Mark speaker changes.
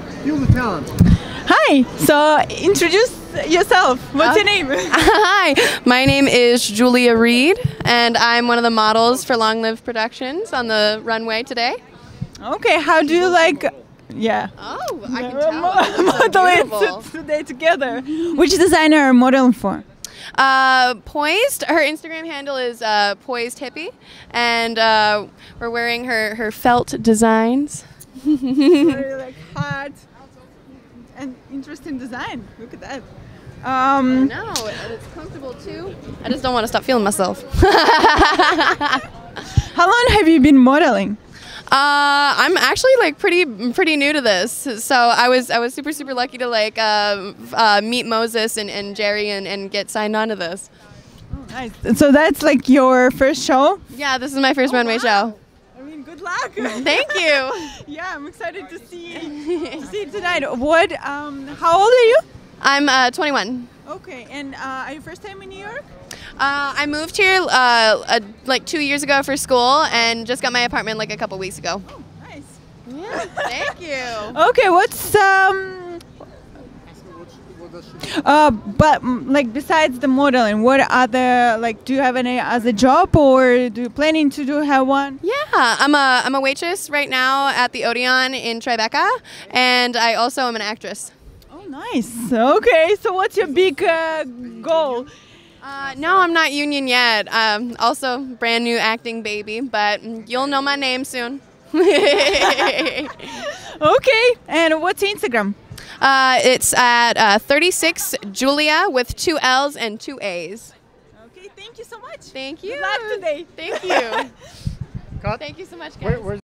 Speaker 1: feel, feel the talent.
Speaker 2: Hi. So introduce yourself. What's your name?
Speaker 3: Hi, my name is Julia Reed, and I'm one of the models for Long Live Productions on the runway today.
Speaker 2: okay. How do you like? Yeah.
Speaker 3: Oh, I can
Speaker 2: Model it today together. Which designer are modeling for?
Speaker 3: Uh, Poised, her Instagram handle is uh, Poised Hippie, and uh, we're wearing her, her felt designs.
Speaker 2: Very like hot and interesting design. Look at that. Um,
Speaker 3: No, and it's comfortable too. I just don't want to stop feeling myself.
Speaker 2: how long have you been modeling?
Speaker 3: Uh, I'm actually like pretty pretty new to this, so I was I was super super lucky to like uh, uh, meet Moses and, and Jerry and, and get signed on to this.
Speaker 2: Nice. So that's like your first show.
Speaker 3: Yeah, this is my first runway show.
Speaker 2: I mean, good luck.
Speaker 3: Thank you.
Speaker 2: yeah, I'm excited to see to see tonight. What? Um, how old are you?
Speaker 3: I'm uh, 21.
Speaker 2: Okay, and uh, are you first time in New York?
Speaker 3: Uh, I moved here uh, uh, like two years ago for school and just got my apartment like a couple weeks ago.
Speaker 2: Oh, nice.
Speaker 3: Yeah, thank you.
Speaker 2: Okay, what's um. Uh, but mm, like besides the modeling, what other like do you have any other job or do you planning to do have one?
Speaker 3: Yeah, I'm a I'm a waitress right now at the Odeon in Tribeca, and I also am an actress.
Speaker 2: Oh, nice. Okay, so what's your big uh, goal?
Speaker 3: Uh, no, I'm not union yet. Um, also, brand new acting baby, but you'll know my name soon.
Speaker 2: Okay, and what's Instagram?
Speaker 3: Uh, it's at uh, 36 Julia with two L's and two A's.
Speaker 2: Okay, thank you so much.
Speaker 3: Thank you.
Speaker 2: Good luck today.
Speaker 3: Thank you.
Speaker 1: Cut.
Speaker 3: Thank you so much, guys.
Speaker 1: Where, where's